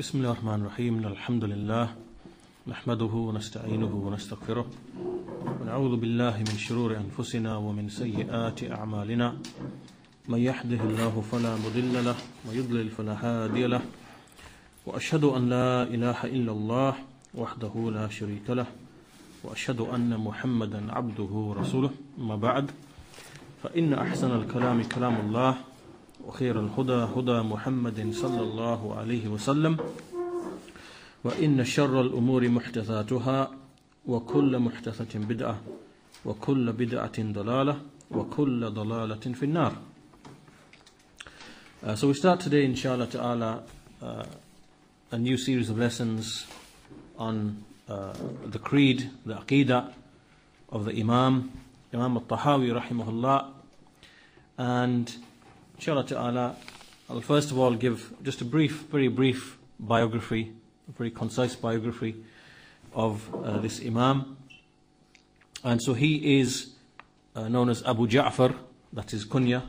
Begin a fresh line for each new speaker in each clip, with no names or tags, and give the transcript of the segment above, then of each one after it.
بسم الله الرحمن الرحيم. الحمد لله نحمده ونستعينه ونستغفره ونعوذ بالله من شرور أنفسنا ومن سيئات أعمالنا. من يحده الله فلا مضل له ويضلل فلا هادي له. وأشهد أن لا إله إلا الله وحده لا شريك له وأشهد أن محمدا عبده ورسوله. أما بعد فإن أحسن الكلام كلام الله. وخير الهدى هدى محمد صلى الله عليه وسلم وإن شر الأمور محدثاتها وكل محدثة بدعة وكل بدعة ضلالة وكل ضلالة في النار Uh, so we start today, inshallah ta'ala, uh, a new series of lessons on uh, the creed, the aqidah of the Imam, Imam al-Tahawi rahimahullah. And inshallah ta'ala, I'll first of all give just a brief, very brief biography, a very concise biography of uh, this Imam. And so he is uh, known as Abu Ja'far, that is kunya,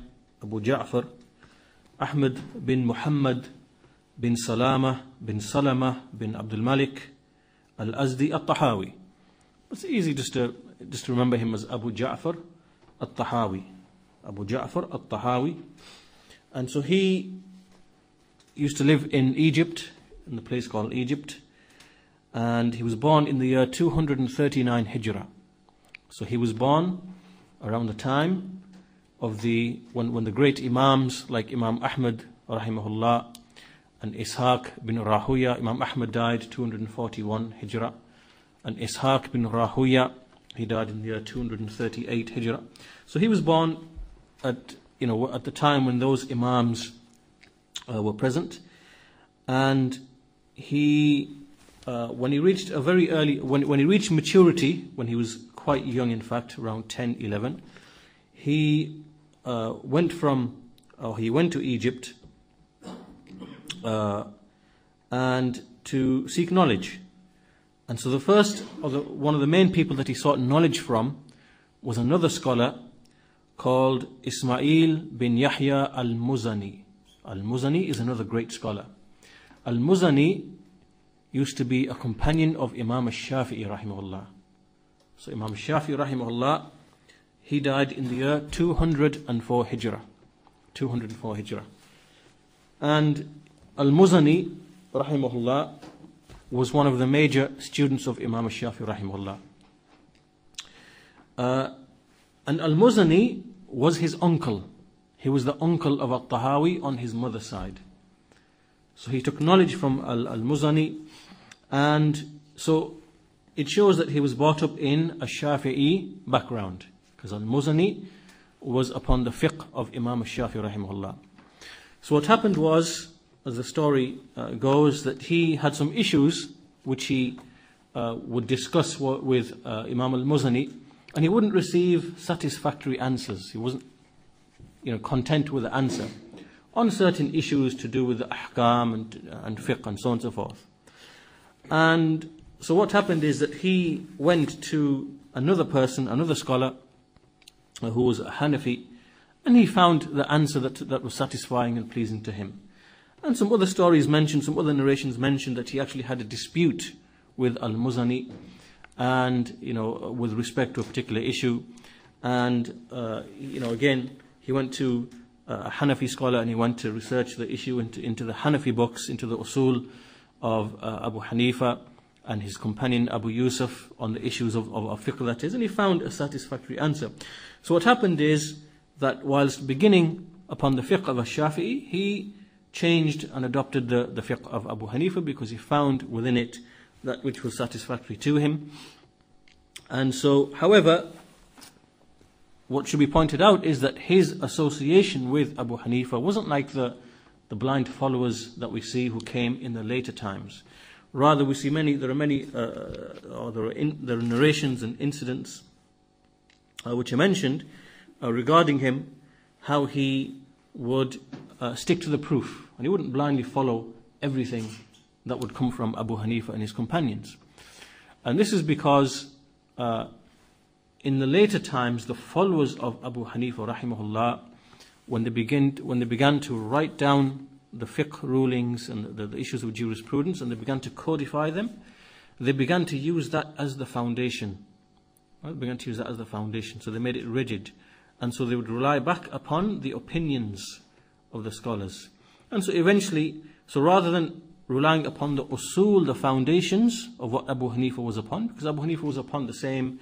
Abu Ja'far, Ahmed bin Muhammad bin Salama bin Salama bin Abdul Malik al-Azdi al-Tahawi. It's easy just to, just remember him as Abu Ja'far al-Tahawi. Abu Ja'far al-Tahawi. And so he used to live in Egypt, in the place called Egypt. And he was born in the year 239 Hijrah. So he was born around the time of the when, when the great Imams like Imam Ahmad rahimahullah and Ishaq bin Rahuya, Imam Ahmad died 241 Hijrah, and Ishaq bin Rahuya, he died in the year 238 Hijrah. So he was born at you know at the time when those Imams uh, were present, and he uh, when he reached a very early when when he reached maturity when he was quite young in fact around 10 11 he uh, went from, or he went to Egypt uh, and to seek knowledge. And so the first, or the, one of the main people that he sought knowledge from was another scholar called Ismail bin Yahya al-Muzani. Al-Muzani is another great scholar. Al-Muzani used to be a companion of Imam al-Shafi'i rahimahullah. So Imam al-Shafi'i rahimahullah he died in the year 204 Hijrah. 204 Hijrah. And Al-Muzani, rahimahullah, was one of the major students of Imam Shafi, rahimahullah. Uh, and Al-Muzani was his uncle. He was the uncle of Al-Tahawi on his mother's side. So he took knowledge from Al-Muzani, and so it shows that he was brought up in a Shafi'i background because Al-Muzani was upon the fiqh of Imam al-Shafi rahimahullah. So what happened was, as the story uh, goes, that he had some issues which he uh, would discuss with uh, Imam al-Muzani, and he wouldn't receive satisfactory answers. He wasn't, you know, content with the answer on certain issues to do with the ahkam and, and fiqh and so on and so forth. And so what happened is that he went to another person, another scholar, who was a Hanafi, and he found the answer that, that was satisfying and pleasing to him. And some other stories mentioned, some other narrations mentioned that he actually had a dispute with Al-Muzani, and, you know, with respect to a particular issue. And, uh, you know, again, he went to a Hanafi scholar and he went to research the issue into, into the Hanafi books, into the usul of uh, Abu Hanifa and his companion Abu Yusuf on the issues of, of, of fiqh that is, and he found a satisfactory answer. So what happened is that whilst beginning upon the fiqh of Shafi'i, he changed and adopted the, the fiqh of Abu Hanifa because he found within it that which was satisfactory to him. And so, however, what should be pointed out is that his association with Abu Hanifa wasn't like the, the blind followers that we see who came in the later times. Rather, we see many, there are many, uh, or there are, in, there are narrations and incidents uh, which are mentioned uh, regarding him, how he would uh, stick to the proof, and he wouldn't blindly follow everything that would come from Abu Hanifa and his companions. And this is because uh, in the later times, the followers of Abu Hanifa, rahimahullah, when they, begin, when they began to write down the fiqh rulings and the, the issues of jurisprudence and they began to codify them, they began to use that as the foundation. Right? They began to use that as the foundation. So they made it rigid. And so they would rely back upon the opinions of the scholars. And so eventually, so rather than relying upon the usul, the foundations of what Abu Hanifa was upon, because Abu Hanifa was upon the same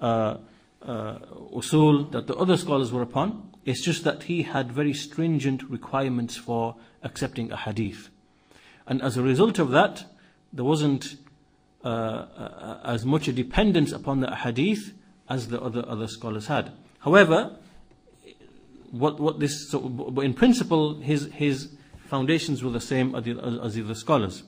uh, uh, usul that the other scholars were upon. It's just that he had very stringent requirements for accepting a hadith. And as a result of that, there wasn't uh, uh, as much a dependence upon the hadith as the other, other scholars had. However, what, what this, so, in principle, his, his foundations were the same as the, as the other scholars.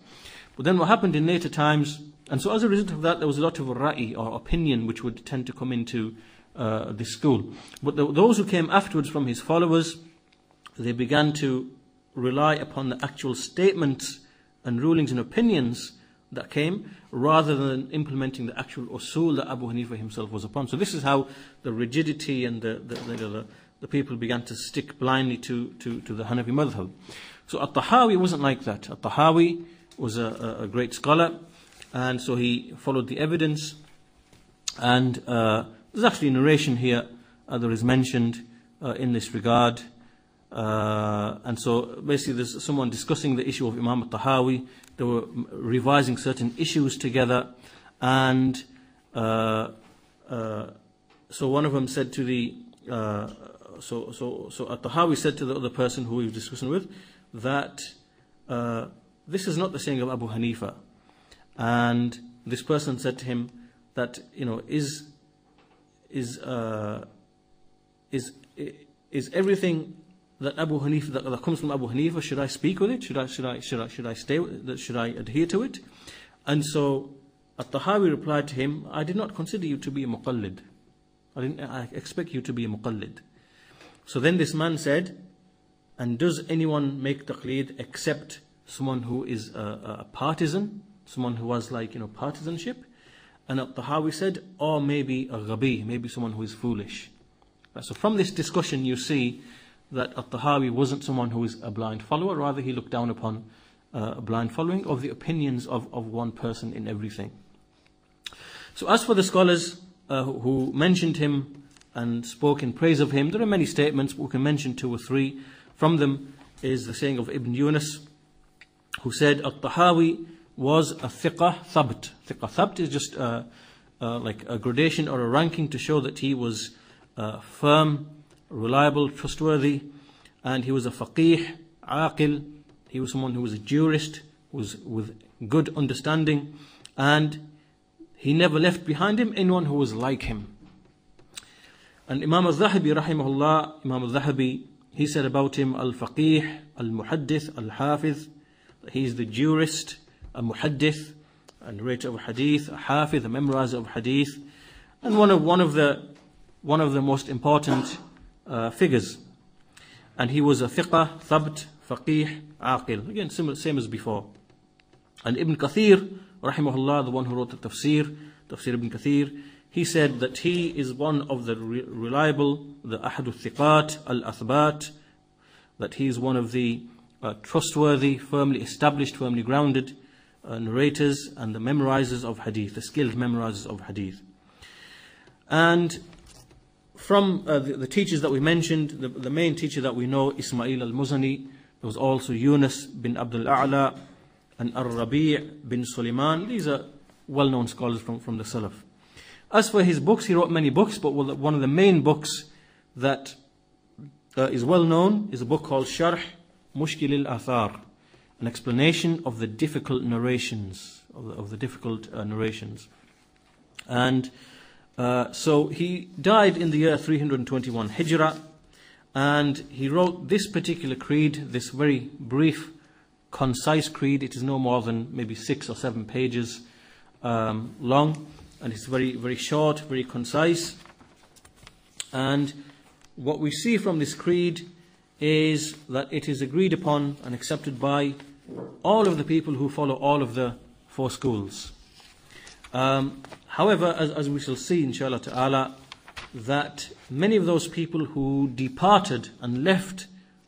But then what happened in later times, and so as a result of that, there was a lot of ra'i or opinion which would tend to come into uh, this school. But the, those who came afterwards from his followers, they began to rely upon the actual statements and rulings and opinions that came rather than implementing the actual usul that Abu Hanifa himself was upon. So this is how the rigidity and the, the, the, the people began to stick blindly to, to, to the Hanafi madhab. So At-Tahawi wasn't like that. At-Tahawi was a, a, great scholar and so he followed the evidence and uh, there's actually a narration here uh, that is mentioned uh, in this regard. Uh, and so basically there's someone discussing the issue of Imam al-Tahawi. They were revising certain issues together. And uh, uh, so one of them said to the, so, so, so al-Tahawi said to the other person who he was discussing with that uh, this is not the saying of Abu Hanifa. And this person said to him that, you know, is is uh, is is everything that Abu Hanifa that, that, comes from Abu Hanifa. Should I speak with it? Should I should I should I should I stay? With, it? should I adhere to it? And so At-Tahawi replied to him, I did not consider you to be a muqallid. I didn't I expect you to be a muqallid. So then this man said, and does anyone make taqlid except someone who is a, a partisan, someone who has like you know partisanship? And At-Tahawi said, or maybe a ghabi, maybe someone who is foolish. So from this discussion you see that At-Tahawi wasn't someone who is a blind follower, rather he looked down upon uh, a blind following of the opinions of, of one person in everything. So as for the scholars uh, who mentioned him and spoke in praise of him, there are many statements, we can mention two or three. From them is the saying of Ibn Yunus, who said, At-Tahawi was a thiqah thabt. Thiqah thabt is just uh, uh, like a gradation or a ranking to show that he was uh, firm, reliable, trustworthy, and he was a faqih, aqil. He was someone who was a jurist, was with good understanding, and he never left behind him anyone who was like him. And Imam al-Zahabi, rahimahullah, Imam al-Zahabi, he said about him, al-faqih, al-muhaddith, al-hafiz, he's the jurist, a muhaddith, a narrator of hadith, a hafiz, a memorizer of hadith, and one of one of the one of the most important uh, figures. And he was a thiqah, thabt, faqih, aqil. Again, similar, same as before. And Ibn Kathir, rahimahullah, the one who wrote the tafsir, tafsir Ibn Kathir, he said that he is one of the re- reliable, the ahadu thiqat, al-athbat, that he is one of the uh, trustworthy, firmly established, firmly grounded uh, narrators and the memorizers of hadith, the skilled memorizers of hadith. And from uh, the, the, teachers that we mentioned, the, the, main teacher that we know, Ismail al-Muzani, there was also Yunus bin Abdul A'la and Ar-Rabi' bin Sulaiman. These are well-known scholars from, from the Salaf. As for his books, he wrote many books, but one of the main books that uh, is well known is a book called Sharh Mushkil al-Athar an explanation of the difficult narrations, of the, of the difficult uh, narrations. And uh, so he died in the year 321 Hijrah, and he wrote this particular creed, this very brief, concise creed. It is no more than maybe six or seven pages um, long, and it's very, very short, very concise. And what we see from this creed is that it is agreed upon and accepted by all of the people who follow all of the four schools. Um, however, as, as, we shall see, inshallah ta'ala, that many of those people who departed and left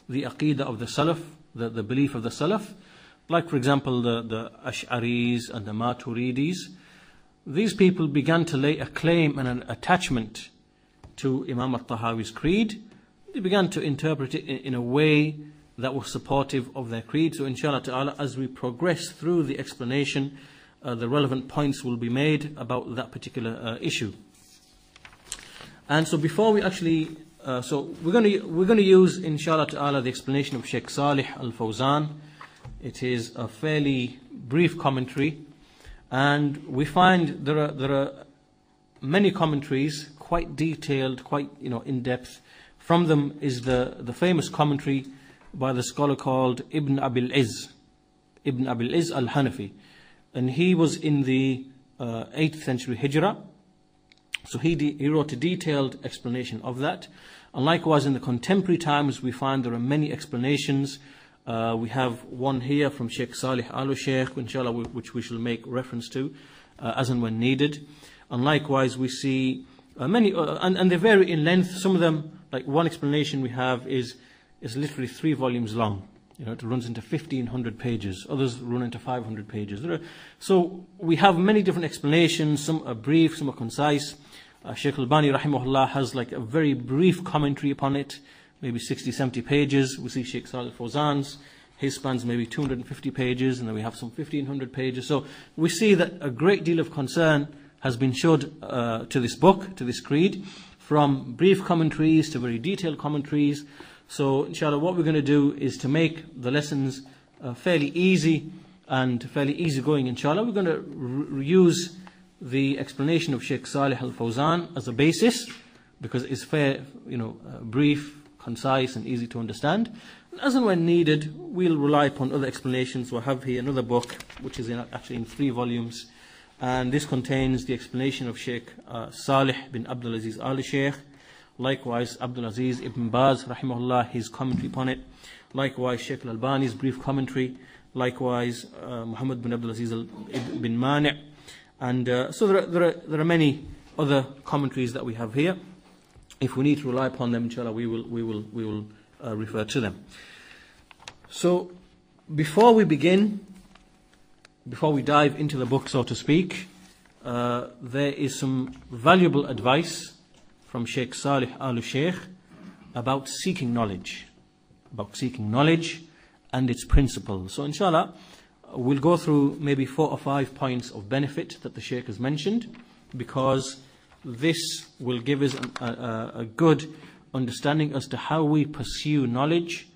the aqidah of the Salaf, the, the belief of the Salaf, like for example the, the Ash'aris and the Maturidis, these people began to lay a claim and an attachment to Imam al-Tahawi's creed. They began to interpret it in, a way that was supportive of their creed. So inshallah ta'ala, as we progress through the explanation, uh, the relevant points will be made about that particular uh, issue. And so before we actually, uh, so we're going to we're going to use inshallah ta'ala the explanation of Sheikh Salih Al Fawzan. It is a fairly brief commentary, and we find there are there are many commentaries, quite detailed, quite you know in depth. From them is the the famous commentary by the scholar called Ibn Abil Iz, Ibn Abil Iz Al Hanafi, and he was in the uh, 8th century Hijrah so he, he wrote a detailed explanation of that. And likewise, in the contemporary times, we find there are many explanations. Uh, we have one here from Sheikh Salih Al Sheikh, inshallah, which we shall make reference to uh, as and when needed. And likewise, we see uh, many, uh, and, and they vary in length. Some of them, like one explanation we have, is, is literally three volumes long. You know, it runs into 1500 pages. Others run into 500 pages. Are, so we have many different explanations. Some are brief, some are concise. Uh, Sheikh Albani rahimahullah has like a very brief commentary upon it, maybe 60, 70 pages. We see Sheikh Salih Fawzan's, his spans maybe 250 pages, and then we have some 1500 pages. So we see that a great deal of concern has been showed uh, to this book, to this creed, from brief commentaries to very detailed commentaries. So, inshallah, what we're going to do is to make the lessons uh, fairly easy and fairly easygoing, inshallah. We're going to use the explanation of Sheikh Salih Al Fawzan as a basis because it's fair, you know, uh, brief, concise, and easy to understand. And as and when needed, we'll rely upon other explanations. We have here another book which is in, actually in three volumes, and this contains the explanation of Sheikh uh, Salih bin Abdulaziz Al Sheikh Likewise, Abdulaziz ibn Baz, rahimahullah, his commentary upon it. Likewise, Sheikh Al Albani's brief commentary. Likewise, uh, Muhammad bin Abdul Aziz bin Mani'. And uh, so there are, there, are, there are many other commentaries that we have here. If we need to rely upon them, inshallah, we will, we will, we will uh, refer to them. So, before we begin, before we dive into the book, so to speak, uh, there is some valuable advice from Sheikh Salih Al Sheikh about seeking knowledge, about seeking knowledge and its principles. So, inshallah, we'll go through maybe four or five points of benefit that the Sheikh has mentioned because this will give us a, a, a good understanding as to how we pursue knowledge,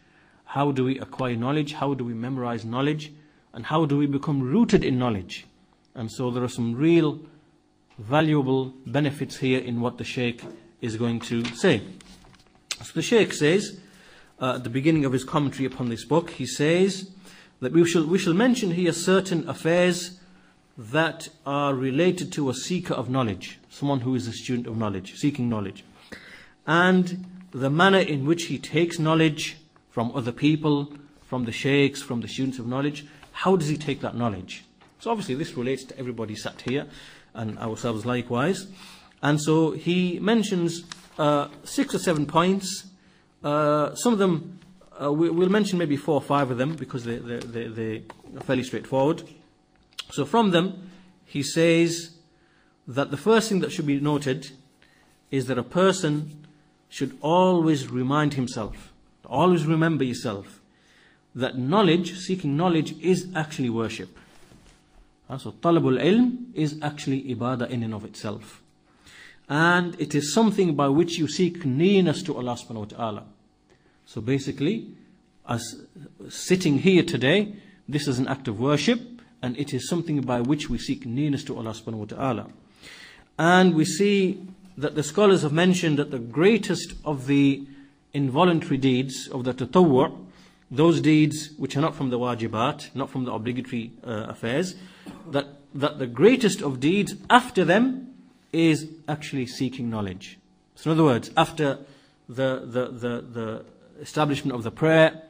how do we acquire knowledge, how do we memorize knowledge, and how do we become rooted in knowledge. And so there are some real valuable benefits here in what the Sheikh is going to say. So the Sheikh says, uh, at the beginning of his commentary upon this book, he says that we shall, we shall mention here certain affairs that are related to a seeker of knowledge, someone who is a student of knowledge, seeking knowledge. And the manner in which he takes knowledge from other people, from the sheikhs, from the students of knowledge, how does he take that knowledge? So obviously this relates to everybody sat here and ourselves likewise. And so he mentions uh, six or seven points. Uh, some of them, uh, we, will mention maybe four or five of them because they, they, they, they are fairly straightforward. So from them, he says that the first thing that should be noted is that a person should always remind himself, always remember yourself, that knowledge, seeking knowledge, is actually worship. So, talabul ilm is actually ibadah in and of itself and it is something by which you seek nearness to Allah subhanahu wa ta'ala. So basically, as sitting here today, this is an act of worship, and it is something by which we seek nearness to Allah subhanahu wa ta'ala. And we see that the scholars have mentioned that the greatest of the involuntary deeds of the tatawwu', those deeds which are not from the wajibat, not from the obligatory uh, affairs, that, that the greatest of deeds after them is actually seeking knowledge. So in other words, after the, the, the, the establishment of the prayer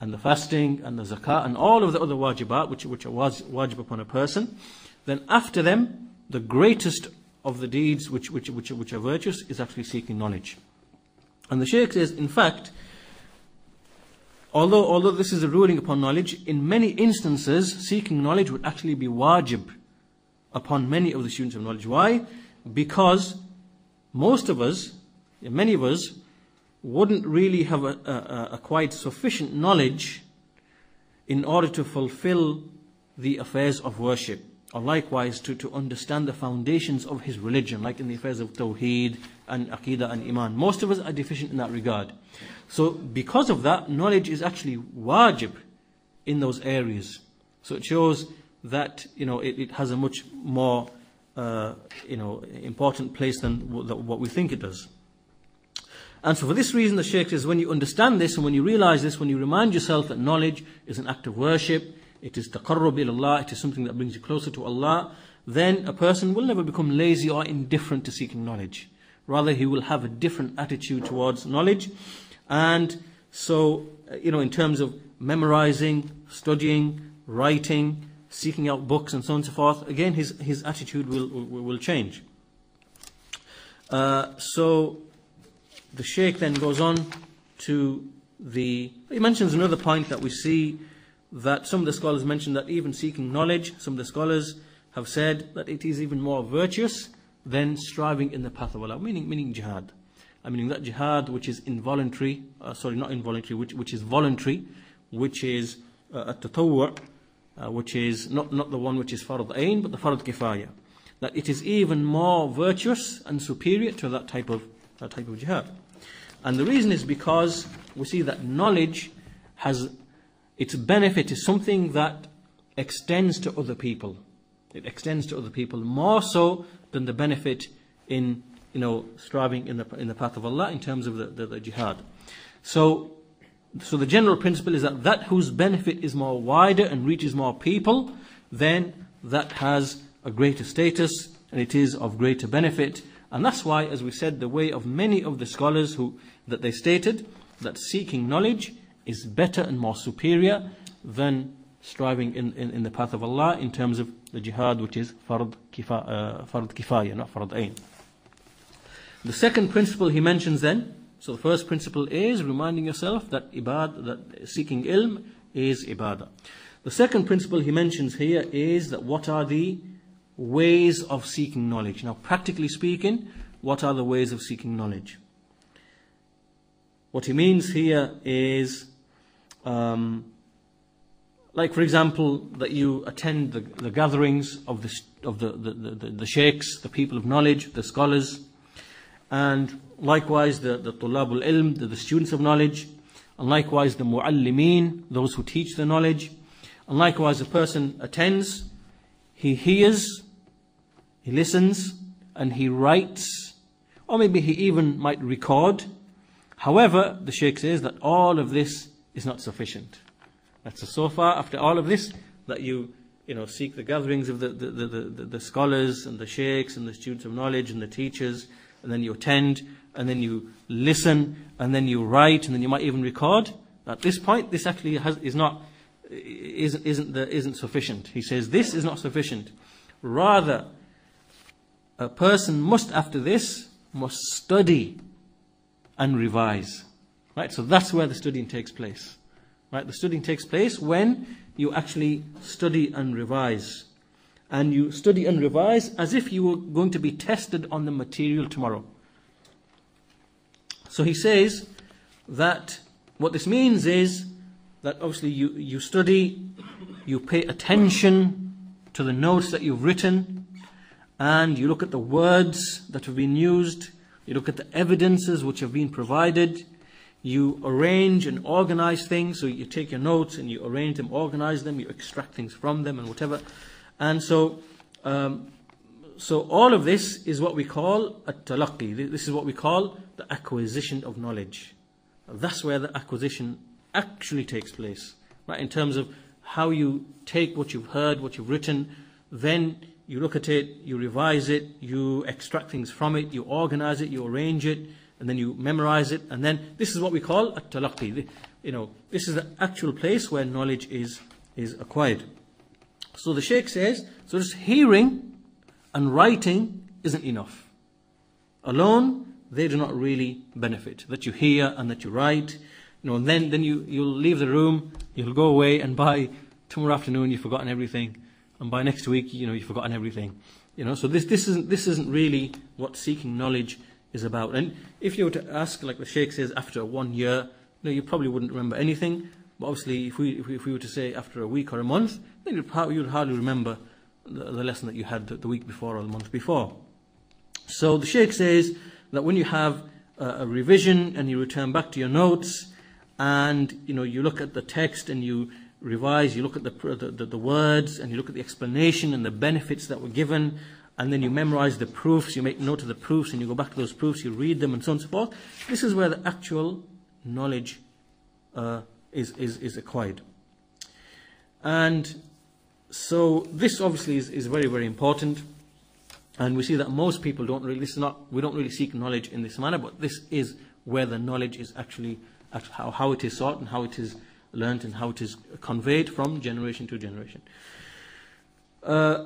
and the fasting and the zakah and all of the other wajibat which, which are wajib upon a person, then after them, the greatest of the deeds which, which, which, which are virtuous is actually seeking knowledge. And the Shaykh says, in fact, although, although this is a ruling upon knowledge, in many instances, seeking knowledge would actually be wajib upon many of the students of knowledge. Why? Because most of us, many of us, wouldn't really have a, a, a quite sufficient knowledge in order to fulfill the affairs of worship or likewise to, to understand the foundations of his religion, like in the affairs of Tawheed and Aqidah and Iman. Most of us are deficient in that regard. So, because of that, knowledge is actually wajib in those areas. So it shows that you know it, it has a much more uh, you know important place than what we think it does. And so for this reason, the Shaykh says, when you understand this and when you realize this, when you remind yourself that knowledge is an act of worship, it is taqarrub Allah, it is something that brings you closer to Allah, then a person will never become lazy or indifferent to seeking knowledge. Rather, he will have a different attitude towards knowledge. And so, you know, in terms of memorizing, studying, writing, seeking out books and so on and so forth, again, his, his attitude will, will, will change. Uh, so, the Sheikh then goes on to the, he mentions another point that we see that some of the scholars mention that even seeking knowledge, some of the scholars have said that it is even more virtuous than striving in the path of Allah, meaning, meaning jihad. I mean that jihad which is involuntary, uh, sorry, not involuntary, which, which is voluntary, which is uh, tatawwu, uh, which is not, not the one which is farad ain, but the farad kifaya. That it is even more virtuous and superior to that type of, that type of jihad. And the reason is because we see that knowledge has its benefit is something that extends to other people. It extends to other people more so than the benefit in you know striving in the in the path of Allah in terms of the, the, the jihad. So so the general principle is that that whose benefit is more wider and reaches more people, then that has a greater status and it is of greater benefit. And that's why, as we said, the way of many of the scholars who that they stated that seeking knowledge is better and more superior than striving in, in, in the path of Allah in terms of the jihad which is fard, kifa, uh, fard kifaya, not fard. The second principle he mentions then, so the first principle is reminding yourself that ibad, that seeking ilm is ibadah. The second principle he mentions here is that what are the ways of seeking knowledge? Now, practically speaking, what are the ways of seeking knowledge? What he means here is um, like, for example, that you attend the, the gatherings of, the, of the, the, the, the sheikhs, the people of knowledge, the scholars, and likewise the, the tulabul ilm, the, the students of knowledge, and likewise the muallimeen, those who teach the knowledge, and likewise a person attends, he hears, he listens, and he writes, or maybe he even might record. However, the sheikh says that all of this is not sufficient. That's a so far after all of this that you you know seek the gatherings of the, the, the, the, the scholars and the sheikhs and the students of knowledge and the teachers and then you attend and then you listen and then you write and then you might even record. At this point this actually has, is not isn't isn't the, isn't sufficient. He says this is not sufficient. Rather a person must after this must study and revise. Right? So that's where the studying takes place. Right? The studying takes place when you actually study and revise. And you study and revise as if you were going to be tested on the material tomorrow. So he says that what this means is that obviously you, you study, you pay attention to the notes that you've written, and you look at the words that have been used, you look at the evidences which have been provided, you arrange and organize things. So you take your notes and you arrange them, organize them, you extract things from them and whatever. And so, um, so all of this is what we call a talaqi. This is what we call the acquisition of knowledge. That's where the acquisition actually takes place. Right? In terms of how you take what you've heard, what you've written, then you look at it, you revise it, you extract things from it, you organize it, you arrange it, and then you memorize it, and then this is what we call at-talaqi. You know, this is the actual place where knowledge is, is acquired. So the Sheikh says, so just hearing and writing isn't enough. Alone, they do not really benefit. That you hear and that you write, You know, and then, then you, you'll leave the room, you'll go away, and by tomorrow afternoon you've forgotten everything, and by next week, you know, you've forgotten everything. You know, so this, this, isn't, this isn't really what seeking knowledge is about. And if you were to ask, like the Sheikh says, after one year, know, you probably wouldn't remember anything. But obviously, if we, if we, if we were to say after a week or a month, then you'd, you'd hardly remember the, the lesson that you had the, the week before or the month before. So the Sheikh says that when you have a, a revision and you return back to your notes, and you know you look at the text and you revise, you look at the, the, the, words and you look at the explanation and the benefits that were given, and then you memorize the proofs, you make note of the proofs, and you go back to those proofs, you read them, and so on and so forth. This is where the actual knowledge uh, is, is, is acquired. And so this obviously is, is very, very important. And we see that most people don't really, this is not, we don't really seek knowledge in this manner, but this is where the knowledge is actually, how, how it is sought and how it is learnt and how it is conveyed from generation to generation. Uh,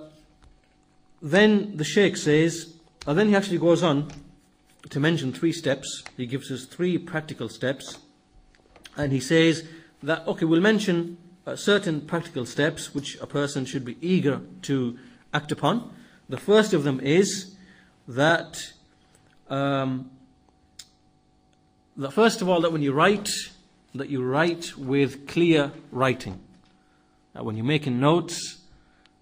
then the Sheikh says, and uh, then he actually goes on to mention three steps. He gives us three practical steps. And he says that, okay, we'll mention uh, certain practical steps which a person should be eager to act upon. The first of them is that, um, that first of all, that when you write, that you write with clear writing. That when you're making notes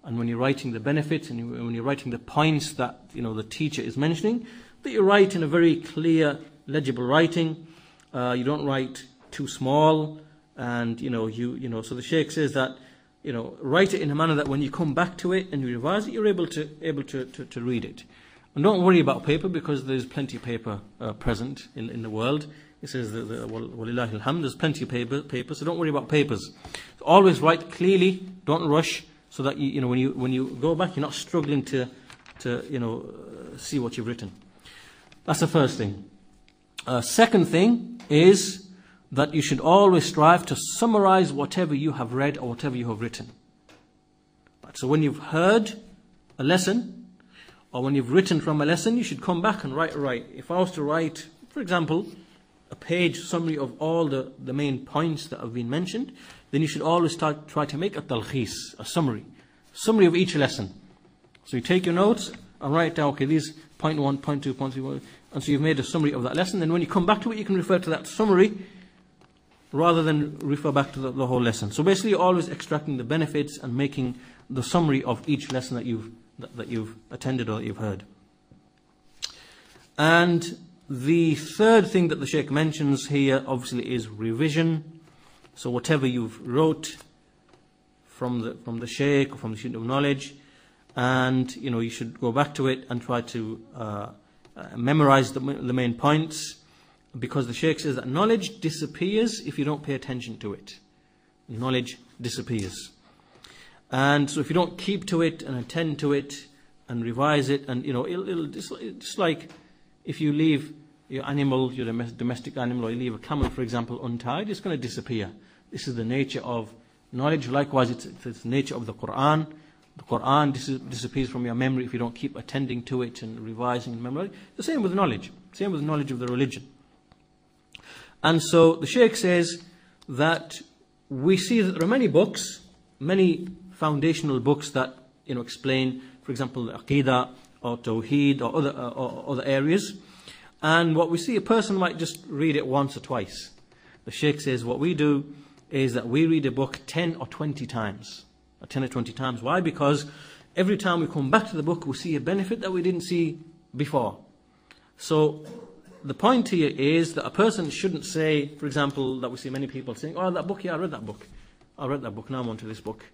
and when you're writing the benefits and when you're writing the points that you know the teacher is mentioning, that you write in a very clear, legible writing. Uh, you don't write too small, and you know you you know. So the Sheikh says that you know write it in a manner that when you come back to it and you revise it, you're able to able to to, to read it. And don't worry about paper because there's plenty of paper uh, present in in the world. He says, the, the, there's plenty of paper, paper, so don't worry about papers. So always write clearly, don't rush, so that you, you know, when you, when you go back, you're not struggling to, to you know, uh, see what you've written. That's the first thing. Uh, second thing is that you should always strive to summarize whatever you have read or whatever you have written. So when you've heard a lesson, or when you've written from a lesson, you should come back and write, right. If I was to write, for example, a page summary of all the, the main points that have been mentioned, then you should always start, try to make a talkhis, a summary, summary of each lesson. So you take your notes and write down, okay, these point one, point two, point three, and so you've made a summary of that lesson. Then when you come back to it, you can refer to that summary rather than refer back to the, the whole lesson. So basically, you're always extracting the benefits and making the summary of each lesson that you've that, that you've attended or that you've heard. And the third thing that the Sheikh mentions here obviously is revision. So whatever you've wrote from the from the Sheikh or from the student of knowledge, and you know you should go back to it and try to uh, uh, memorize the, the main points, because the Sheikh says that knowledge disappears if you don't pay attention to it. Knowledge disappears, and so if you don't keep to it and attend to it and revise it, and you know it'll, it'll it's, it's like if you leave your animal, your domestic animal, or you leave a camel, for example, untied, it's going to disappear. This is the nature of knowledge. Likewise, it's, it's the nature of the Quran. The Quran dis- disappears from your memory if you don't keep attending to it and revising and memory. The same with knowledge. Same with knowledge of the religion. And so the Sheikh says that we see that there are many books, many foundational books that you know explain, for example, Aqidah or Tawheed or other, uh, or other areas. And what we see, a person might just read it once or twice. The Sheikh says what we do is that we read a book 10 or 20 times. Or 10 or 20 times. Why? Because every time we come back to the book, we see a benefit that we didn't see before. So the point here is that a person shouldn't say, for example, that we see many people saying, oh, that book, yeah, I read that book. I read that book, now I'm on to this book.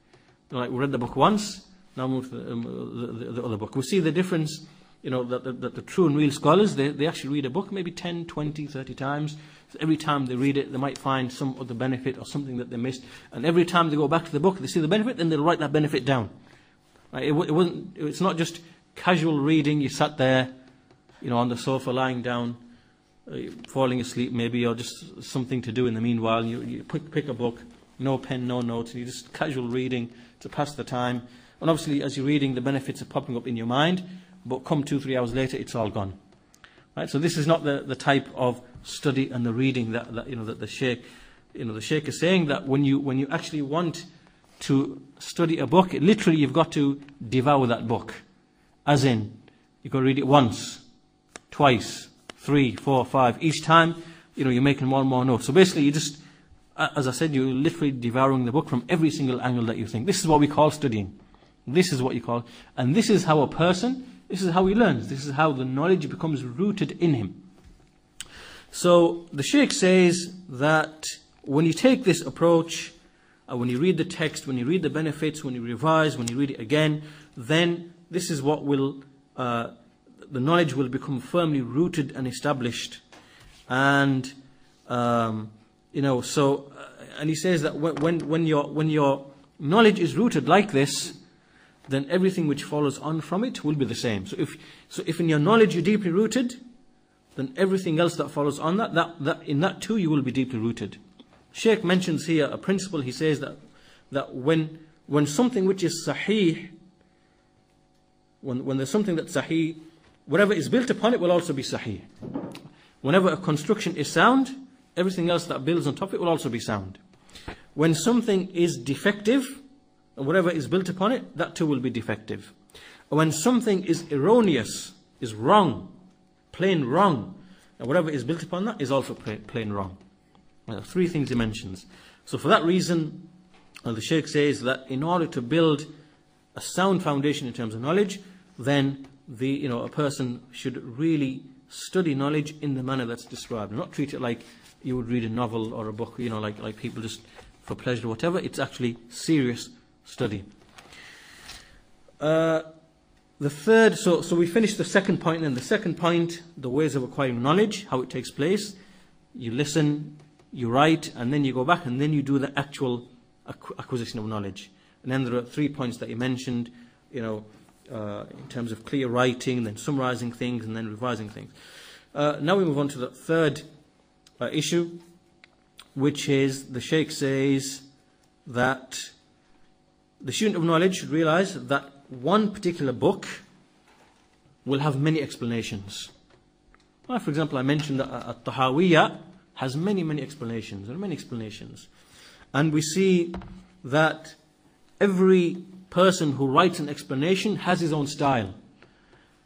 Like, we read the book once, now move to the, um, the, the, other book. We see the difference, you know, that the, the, true and real scholars, they, they actually read a book maybe 10, 20, 30 times. So every time they read it, they might find some other benefit or something that they missed. And every time they go back to the book, they see the benefit, then they'll write that benefit down. Right? It, it wasn't, it's not just casual reading, you sat there, you know, on the sofa lying down, uh, falling asleep maybe, or just something to do in the meanwhile. You, you pick, pick a book, no pen, no notes, and you just casual reading to pass the time. And obviously, as you're reading, the benefits are popping up in your mind, but come two, three hours later, it's all gone. Right? So this is not the, the type of study and the reading that, that you know that the Sheikh you know, the Sheikh is saying that when you, when you actually want to study a book, literally you've got to devour that book. As in, you can read it once, twice, three, four, five. Each time, you know, you're making more and more notes. So basically, you just, as I said, you're literally devouring the book from every single angle that you think. This is what we call studying. This is what you call, and this is how a person, this is how he learns. This is how the knowledge becomes rooted in him. So the Sheikh says that when you take this approach, uh, when you read the text, when you read the benefits, when you revise, when you read it again, then this is what will, uh, the knowledge will become firmly rooted and established. And, um, you know, so, uh, and he says that when, when, your, when your knowledge is rooted like this, then everything which follows on from it will be the same. So if, so if in your knowledge you're deeply rooted, then everything else that follows on that, that, that in that too you will be deeply rooted. Sheikh mentions here a principle. He says that, that when, when something which is sahih, when, when there's something that's sahih, whatever is built upon it will also be sahih. Whenever a construction is sound, everything else that builds on top of it will also be sound. When something is defective, whatever is built upon it, that too will be defective. When something is erroneous, is wrong, plain wrong, whatever is built upon that is also plain wrong. Three things he mentions. So for that reason, the Sheikh says that in order to build a sound foundation in terms of knowledge, then the you know a person should really study knowledge in the manner that's described, not treat it like you would read a novel or a book, you know, like like people just for pleasure whatever. It's actually serious study. Uh, the third, so, so we finished the second point, and the second point, the ways of acquiring knowledge, how it takes place. You listen, you write, and then you go back, and then you do the actual acquisition of knowledge. And then there are three points that you mentioned, you know, uh, in terms of clear writing, then summarizing things, and then revising things. Uh, now we move on to the third uh, issue, which is the Sheikh says that the student of knowledge should realize that one particular book will have many explanations. Well, for example, I mentioned that At-Tahawiyya has many, many explanations. There are many explanations. And we see that every person who writes an explanation has his own style.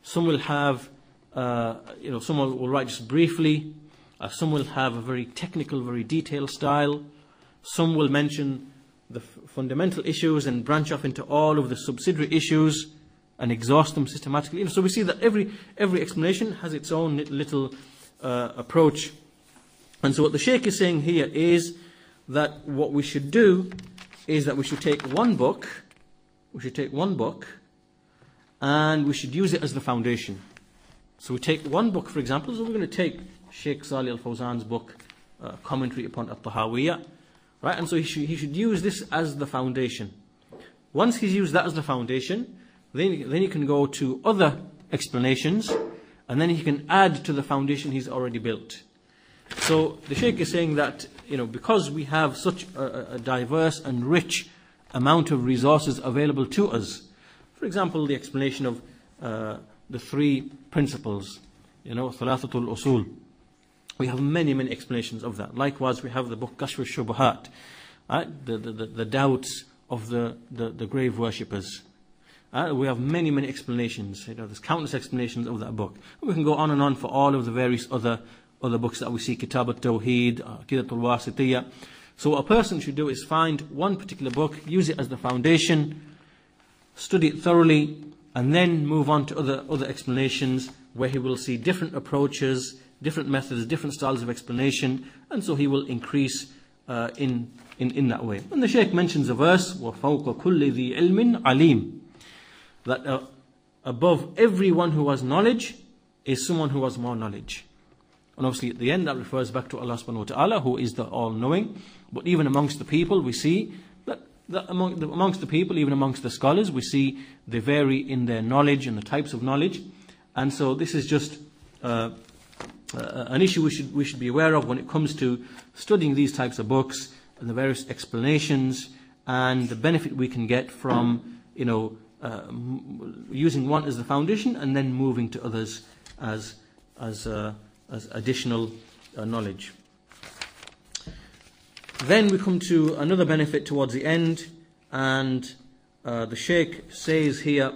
Some will have, uh, you know, some will write just briefly. Uh, some will have a very technical, very detailed style. Some will mention the fundamental issues and branch off into all of the subsidiary issues and exhaust them systematically. So we see that every, every explanation has its own little uh, approach. And so what the Sheikh is saying here is that what we should do is that we should take one book, we should take one book, and we should use it as the foundation. So we take one book, for example, so we're going to take Sheikh Salih al-Fawzan's book, uh, Commentary upon At-Tahawiyah, Right? And so he should, he should use this as the foundation. Once he's used that as the foundation, then, then he can go to other explanations, and then he can add to the foundation he's already built. So the Sheikh is saying that, you know, because we have such a, a diverse and rich amount of resources available to us, for example, the explanation of uh, the three principles, you know, thalathatul usul, we have many, many explanations of that. Likewise, we have the book Kashf al-Shubuhat, right? the, the, the, the, doubts of the, the, the grave worshippers. Uh, we have many, many explanations. You know, there's countless explanations of that book. We can go on and on for all of the various other, other books that we see, Kitab al-Tawheed, al-Wasitiyah. So what a person should do is find one particular book, use it as the foundation, study it thoroughly, and then move on to other, other explanations where he will see different approaches, different methods, different styles of explanation, and so he will increase uh, in, in, in that way. And the Shaykh mentions a verse, وَفَوْقَ كُلِّ ذِي عِلْمٍ عَلِيمٍ That uh, above everyone who has knowledge is someone who has more knowledge. And obviously at the end that refers back to Allah subhanahu wa ta'ala who is the all-knowing. But even amongst the people we see that, that among the, amongst the people, even amongst the scholars, we see they vary in their knowledge and the types of knowledge. And so this is just uh, uh, an issue we should, we should be aware of when it comes to studying these types of books and the various explanations and the benefit we can get from, you know, uh, using one as the foundation and then moving to others as, as, uh, as additional uh, knowledge. Then we come to another benefit towards the end, and uh, the Sheikh says here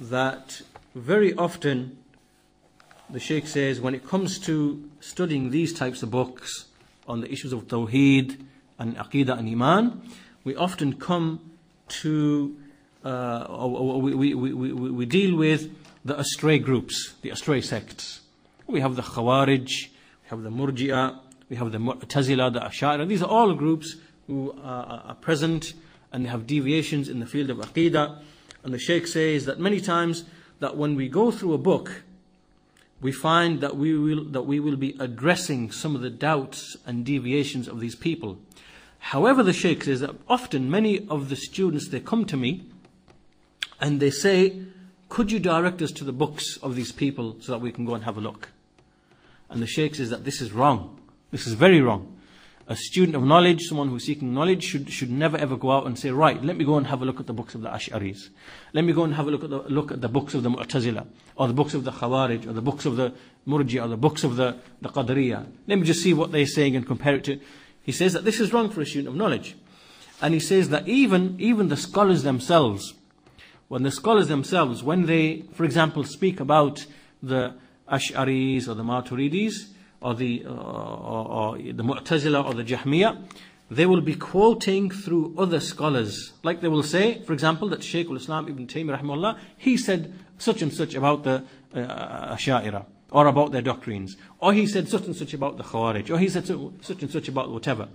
that very often the Sheikh says when it comes to studying these types of books on the issues of Tawheed and Aqidah and Iman, we often come to, uh, we, we, we, we, deal with the astray groups, the astray sects. We have the Khawarij, we have the Murji'ah, we have the Mu'tazila, the Ash'ari. These are all groups who are, are present and they have deviations in the field of Aqidah. And the Sheikh says that many times that when we go through a book, we find that we will, that we will be addressing some of the doubts and deviations of these people. However, the Sheikh says that often many of the students, they come to me and they say, could you direct us to the books of these people so that we can go and have a look? And the Sheikh says that this is wrong. This is very wrong. A student of knowledge, someone who's seeking knowledge, should, should never ever go out and say, right, let me go and have a look at the books of the Ash'aris. Let me go and have a look at the, look at the books of the Mu'tazila, or the books of the Khawarij, or the books of the Murji, or the books of the, the Qadriya. Let me just see what they're saying and compare it to. He says that this is wrong for a student of knowledge. And he says that even, even the scholars themselves, when the scholars themselves, when they, for example, speak about the Ash'aris or the Maturidis, or the, uh, or, or the Mu'tazila or the Jahmiya, they will be quoting through other scholars. Like they will say, for example, that Shaykh al-Islam ibn Taymiyyah rahimahullah, he said such and such about the uh, Asha'ira, or about their doctrines. Or he said such and such about the Khawarij, or he said such and such about whatever.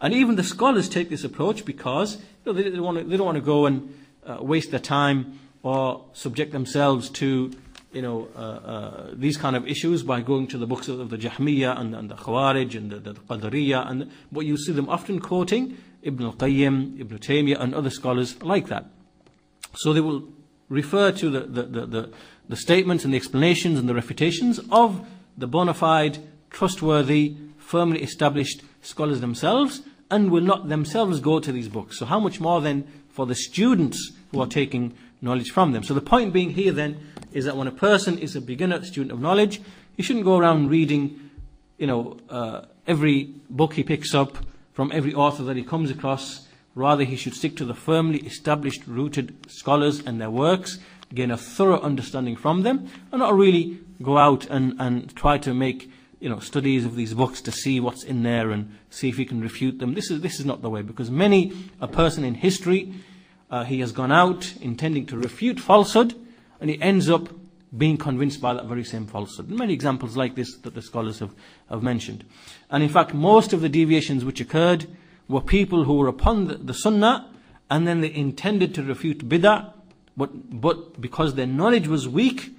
And even the scholars take this approach because you know, they, they, want to, they don't want to go and uh, waste their time or subject themselves to you know, uh, uh, these kind of issues by going to the books of, the Jahmiyyah and, and, the Khawarij and the, the and what you see them often quoting Ibn al-Qayyim, Ibn Taymiyyah and other scholars like that. So they will refer to the, the, the, the, the statements and the explanations and the refutations of the bona fide, trustworthy, firmly established scholars themselves and will not themselves go to these books. So how much more then for the students who are taking knowledge from them. So the point being here then is that when a person is a beginner student of knowledge, he shouldn't go around reading, you know, uh, every book he picks up from every author that he comes across. Rather, he should stick to the firmly established, rooted scholars and their works, gain a thorough understanding from them, and not really go out and, and try to make you know, studies of these books to see what's in there and see if he can refute them. This is, this is not the way because many, a person in history, uh, he has gone out intending to refute falsehood and he ends up being convinced by that very same falsehood. Many examples like this that the scholars have, have mentioned. And in fact, most of the deviations which occurred were people who were upon the, the sunnah and then they intended to refute bid'ah, but, but because their knowledge was weak,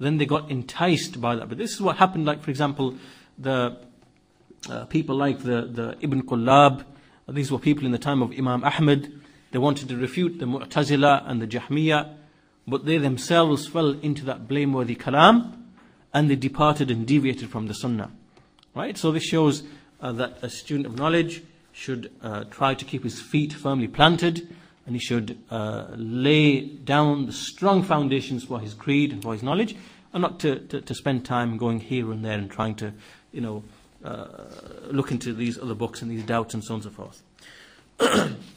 then they got enticed by that. But this is what happened, like, for example, the uh, people like the, the Ibn Qullab, these were people in the time of Imam Ahmad, they wanted to refute the Mu'tazila and the Jahmiyyah, but they themselves fell into that blameworthy kalam and they departed and deviated from the Sunnah. Right? So this shows uh, that a student of knowledge should uh, try to keep his feet firmly planted and he should uh, lay down the strong foundations for his creed and for his knowledge and not to, to, to spend time going here and there and trying to, you know, uh, look into these other books and these doubts and so on and so forth.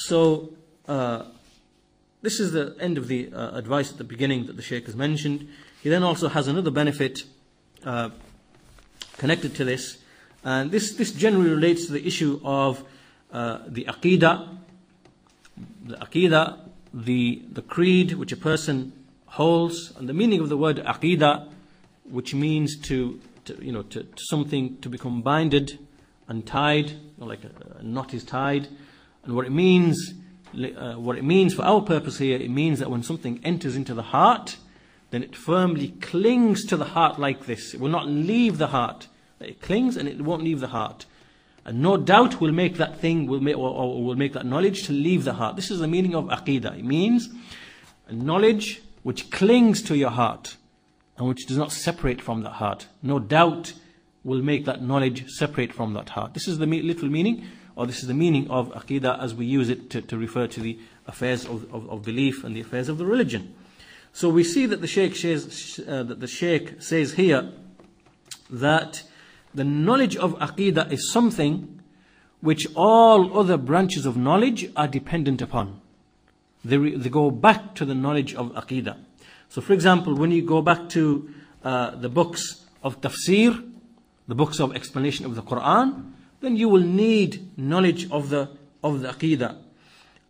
So, uh, this is the end of the uh, advice at the beginning that the Sheikh has mentioned. He then also has another benefit uh, connected to this, and this, this generally relates to the issue of uh, the aqidah, the aqidah, the, the creed which a person holds, and the meaning of the word aqidah, which means to, to you know, to, to, something to become binded and tied, like a, a knot is tied. And what it means, uh, what it means for our purpose here, it means that when something enters into the heart, then it firmly clings to the heart like this. It will not leave the heart. It clings and it won't leave the heart. And no doubt will make that thing, will make, or, or will make that knowledge to leave the heart. This is the meaning of aqidah. It means a knowledge which clings to your heart and which does not separate from that heart. No doubt will make that knowledge separate from that heart. This is the literal meaning or this is the meaning of aqidah as we use it to, to refer to the affairs of, of, of, belief and the affairs of the religion. So we see that the Sheikh says, uh, that the Sheikh says here that the knowledge of aqidah is something which all other branches of knowledge are dependent upon. They, re- they go back to the knowledge of Aqidah. So, for example, when you go back to uh, the books of tafsir, the books of explanation of the Quran, then you will need knowledge of the of the Aqidah.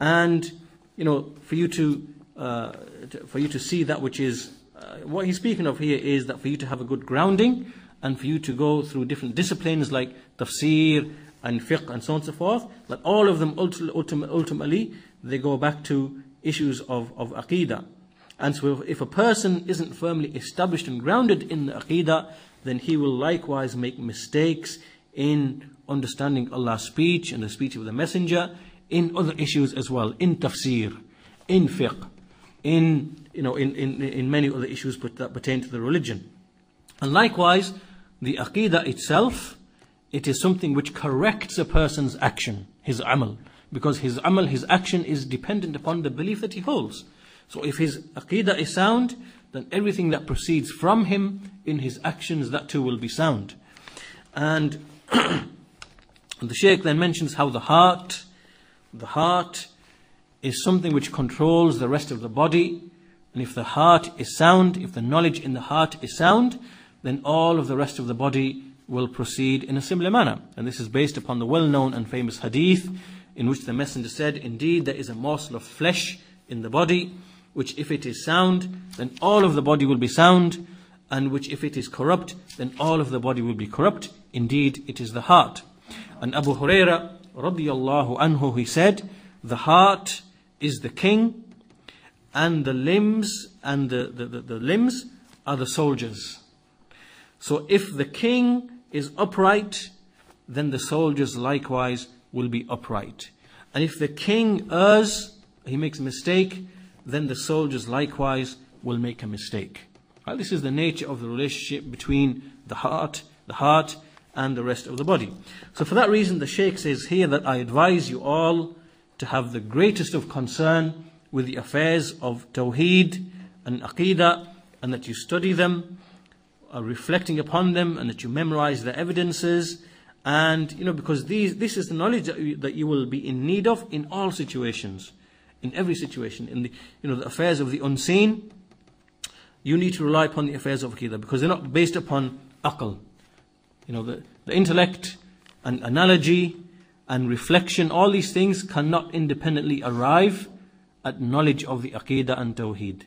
And, you know, for you to, uh, to for you to see that which is uh, what he's speaking of here is that for you to have a good grounding and for you to go through different disciplines like tafsir and fiqh and so on and so forth, that all of them ultimately they go back to issues of, of aqidah. And so if a person isn't firmly established and grounded in the aqidah, then he will likewise make mistakes in understanding Allah's speech and the speech of the messenger, in other issues as well, in tafsir, in fiqh, in, you know, in, in, in many other issues that pertain to the religion. And likewise, the aqidah itself, it is something which corrects a person's action, his amal. Because his amal, his action is dependent upon the belief that he holds. So if his aqidah is sound, then everything that proceeds from him in his actions, that too will be sound. And the Shaykh then mentions how the heart, the heart is something which controls the rest of the body. And if the heart is sound, if the knowledge in the heart is sound, then all of the rest of the body will proceed in a similar manner. And this is based upon the well known and famous hadith in which the Messenger said, Indeed, there is a morsel of flesh in the body, which if it is sound, then all of the body will be sound, and which if it is corrupt, then all of the body will be corrupt. Indeed, it is the heart. And Abu Huraira, radiallahu anhu, he said, The heart is the king, and the limbs and the, the, the, the limbs are the soldiers. So if the king is upright, then the soldiers likewise will be upright. And if the king errs, he makes a mistake, then the soldiers likewise will make a mistake. This is the nature of the relationship between the heart, the heart and the rest of the body. So for that reason, the Shaykh says here that I advise you all to have the greatest of concern with the affairs of Tawheed and Aqidah and that you study them uh, reflecting upon them and that you memorize the evidences. And you know because these this is the knowledge that you, that you will be in need of in all situations in every situation in the you know the affairs of the unseen. You need to rely upon the affairs of Aqidah because they're not based upon aql you know the, the intellect and analogy and reflection all these things cannot independently arrive at knowledge of the Aqidah and Tawheed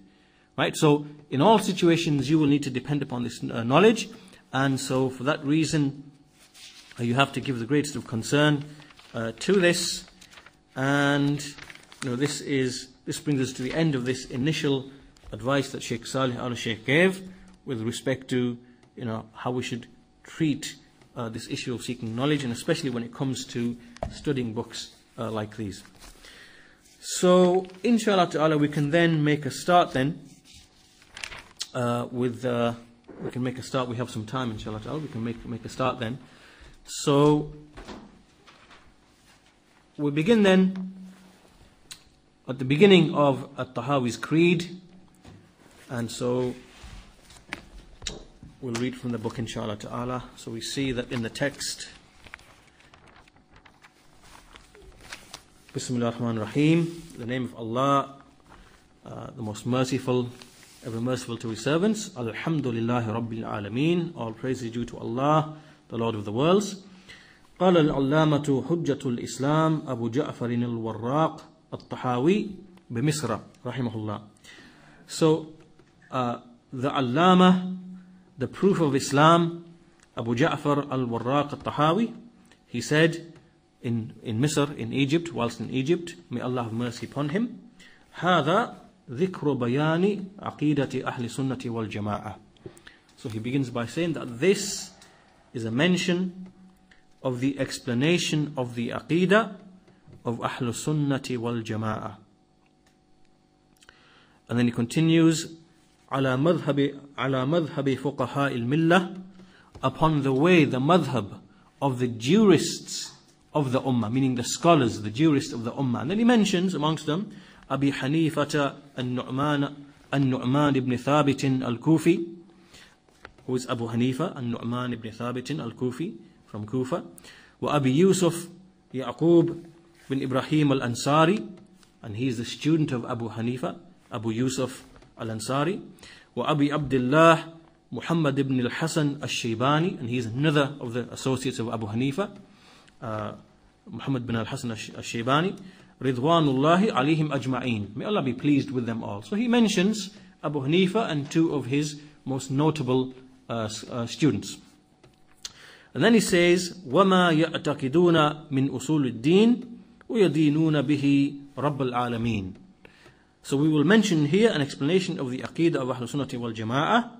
Right? So, in all situations, you will need to depend upon this uh, knowledge. And so, for that reason, uh, you have to give the greatest of concern uh, to this. And, you know, this is, this brings us to the end of this initial advice that Sheikh Salih al Sheikh gave with respect to, you know, how we should treat uh, this issue of seeking knowledge, and especially when it comes to studying books uh, like these. So, inshallah ta'ala, we can then make a start then uh, with uh, we can make a start. We have some time, inshallah. We can make make a start then. So we begin then at the beginning of At-Tahawi's creed, and so we'll read from the book, inshallah ta'ala. So we see that in the text. Bismillah ar-Rahman rahim the name of Allah, uh, the most merciful, ever merciful to his servants. Alhamdulillah Rabbil Alameen. All praise is due to Allah, the Lord of the worlds. قال العلامة حجة الإسلام أبو جعفر الوراق الطحاوي بمصر رحمه الله. So, uh, the Allama, the proof of Islam, Abu Ja'far al-Warraq al-Tahawi, he said in, in Misr, in Egypt, whilst in Egypt, may Allah have mercy upon him, هذا ذكر بيان عقيدة أهل السنة والجماعة. So he begins by saying that this is a mention of the explanation of the aqidah of Ahl Sunnati wal Jama'ah. And then he continues على مذهب على مذهب فقهاء الملة upon the way the madhab of the jurists of the ummah meaning the scholars the jurists of the ummah and then he mentions amongst them أبي حنيفة النعمان النعمان بن ثابت الكوفي who is Abu Hanifa النعمان بن ثابت الكوفي from Kufa وأبي يوسف Yaqub bin Ibrahim al-Ansari, and he is the student of Abu Hanifa, Abu Yusuf al-Ansari, wa Abi Abdullah Muhammad ibn al-Hasan al-Shaybani, and he is another of the associates of Abu Hanifa, uh, Muhammad bin al-Hasan al-Shaybani, Ridwanullahi alayhim ajma'een. May Allah be pleased with them all. So he mentions Abu Hanifa and two of his most notable uh, uh, students. And then he says, وَمَا يَعْتَقِدُونَ مِنْ أُصُولِ الدِّينِ وَيَدِينُونَ بِهِ رَبَّ الْعَالَمِينَ so we will mention here an explanation of the Aqidah of Ahlul Sunnah wal Jama'ah.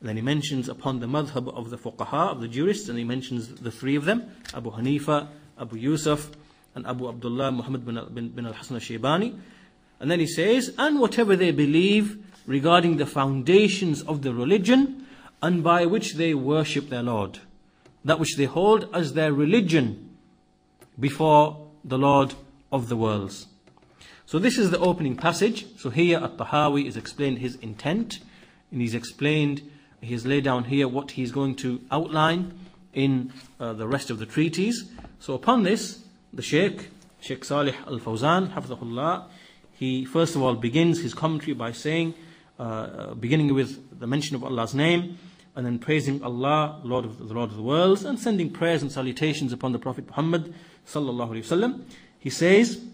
Then he mentions upon the madhab of the fuqaha, of the jurists, and he mentions the three of them, Abu Hanifa, Abu Yusuf, and Abu Abdullah Muhammad bin, bin, bin al-Hasan al-Shaybani. And then he says, and whatever they believe regarding the foundations of the religion and by which they worship their Lord. That which they hold as their religion before the Lord of the worlds. So this is the opening passage. So here At-Tahawi is explained his intent and he's explained, he has laid down here what he's going to outline in uh, the rest of the treaties. So upon this, the Sheikh, Sheikh Salih Al-Fawzan, Hafizahullah, he first of all begins his commentary by saying, uh, uh, beginning with the mention of Allah's name, and then praising Allah, Lord of the Lord of the worlds, and sending prayers and salutations upon the Prophet Muhammad sallallahu alaihi wasallam. He says,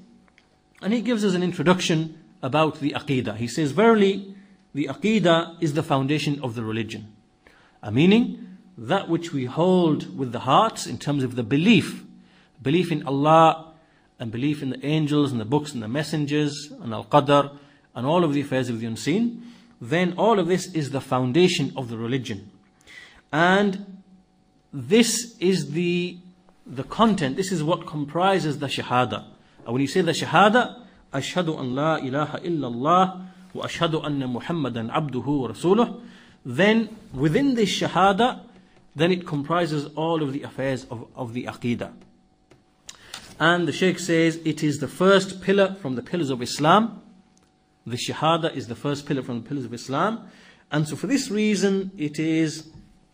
and he gives us an introduction about the aqidah. He says, verily, the aqidah is the foundation of the religion. A meaning that which we hold with the hearts in terms of the belief belief in Allah and belief in the angels and the books and the messengers and Al Qadr and all of the affairs of the unseen, then all of this is the foundation of the religion. And this is the, the content, this is what comprises the Shahada. Or when you say the Shahada, Ashhadu an la ilaha illallah wa ashhadu anna Muhammadan abduhu wa rasuluh, then within this Shahada, then it comprises all of the affairs of, of the Aqidah. And the Shaykh says it is the first pillar from the pillars of Islam. The Shahada is the first pillar from the pillars of Islam. And so for this reason, it is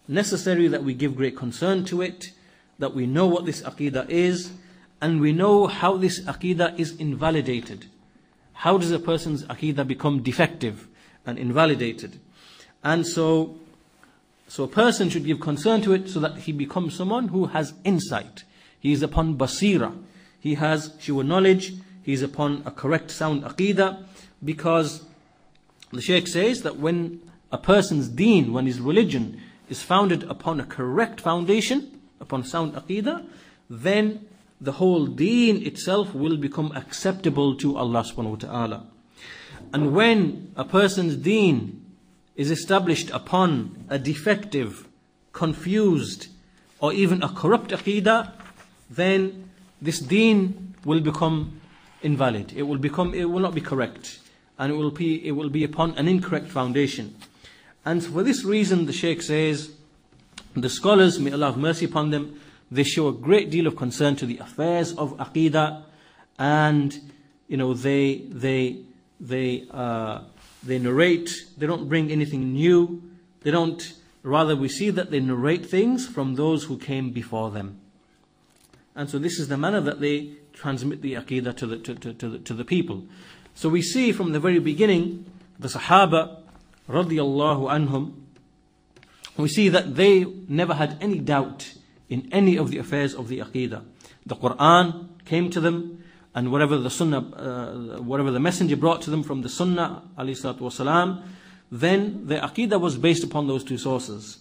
necessary that we give great concern to it, that we know what this Aqidah is, and we know how this Aqidah is invalidated. How does a person's Aqidah become defective and invalidated? And so, so a person should give concern to it so that he becomes someone who has insight. He is upon basira. He has sure knowledge. He is upon a correct sound aqidah. Because the Shaykh says that when a person's deen, when his religion is founded upon a correct foundation, upon sound aqidah, then the whole deen itself will become acceptable to Allah subhanahu wa ta'ala. And when a person's deen is established upon a defective, confused, or even a corrupt aqidah, then this deen will become invalid. It will become, it will not be correct. And it will be, it will be upon an incorrect foundation. And for this reason, the Sheikh says, the scholars, may Allah have mercy upon them, they show a great deal of concern to the affairs of Aqidah, and, you know, they, they, they, uh, they narrate, they don't bring anything new, they don't, rather we see that they narrate things from those who came before them. And so this is the manner that they transmit the aqidah to the, to, to, to, the, to the people. So we see from the very beginning, the Sahaba, radiallahu anhum, we see that they never had any doubt in any of the affairs of the aqidah. The Quran came to them, and whatever the Sunnah, uh, whatever the Messenger brought to them from the Sunnah, wasalam, then the aqidah was based upon those two sources.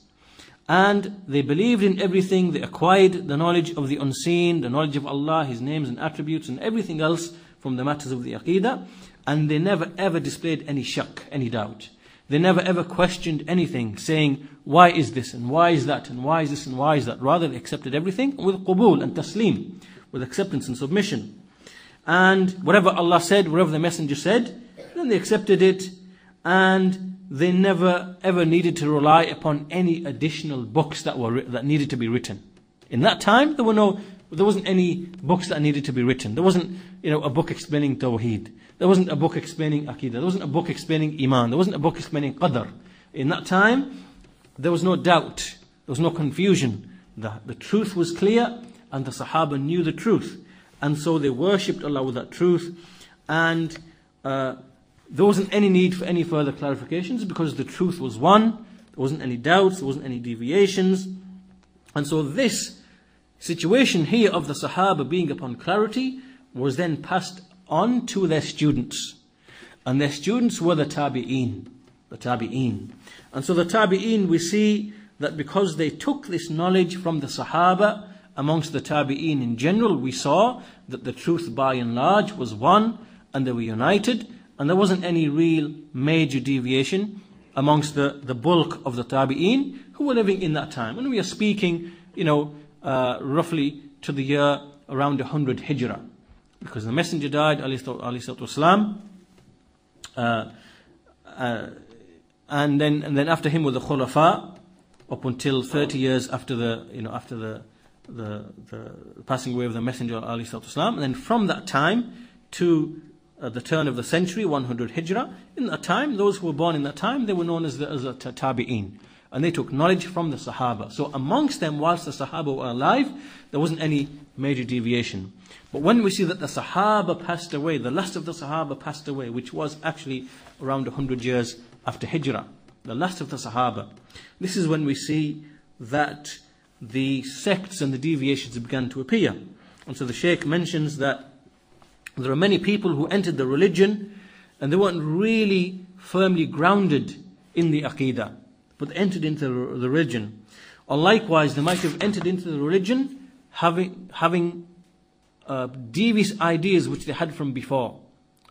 And they believed in everything, they acquired the knowledge of the unseen, the knowledge of Allah, His names and attributes, and everything else from the matters of the Aqidah. And they never ever displayed any shak, any doubt. They never ever questioned anything, saying, why is this, and why is that, and why is this, and why is that. Rather, they accepted everything with qubul and taslim, with acceptance and submission. And whatever Allah said, whatever the Messenger said, then they accepted it, and they never ever needed to rely upon any additional books that were that needed to be written. In that time, there were no, there wasn't any books that needed to be written. There wasn't, you know, a book explaining Tawheed. There wasn't a book explaining Aqidah. There wasn't a book explaining Iman. There wasn't a book explaining Qadr. In that time, there was no doubt. There was no confusion. The, the truth was clear, and the Sahaba knew the truth. and so they worshipped Allah with that truth, and uh, there wasn't any need for any further clarifications because the truth was one, there wasn't any doubts, there wasn't any deviations, and so this situation here of the Sahaba being upon clarity was then passed on to their students. And their students were the Tabi'een. The Tabi'een. And so the Tabi'een, we see that because they took this knowledge from the Sahaba, amongst the Tabi'een in general, we saw that the truth by and large was one, and they were united, and there wasn't any real major deviation amongst the, the bulk of the Tabi'een who were living in that time. And we are speaking, you know, uh, roughly to the year around 100 Hijrah Because the Messenger died, alayhi uh, uh, and then and then after him were the Khulafa, up until 30 years after the you know after the the, the passing away of the Messenger والسلام, and then from that time to uh, the turn of the century, 100 Hijrah, in that time, those who were born in that time, they were known as the, as the Tabi'een. and they took knowledge from the Sahaba. So amongst them, whilst the Sahaba were alive, there wasn't any major deviation. But when we see that the Sahaba passed away, the last of the Sahaba passed away, which was actually around 100 years after Hijrah, the last of the Sahaba, this is when we see that the sects and the deviations began to appear. And so the Shaykh mentions that there are many people who entered the religion and they weren't really firmly grounded in the Aqidah, but entered into the religion. Or likewise, they might have entered into the religion having, having uh, devious ideas which they had from before.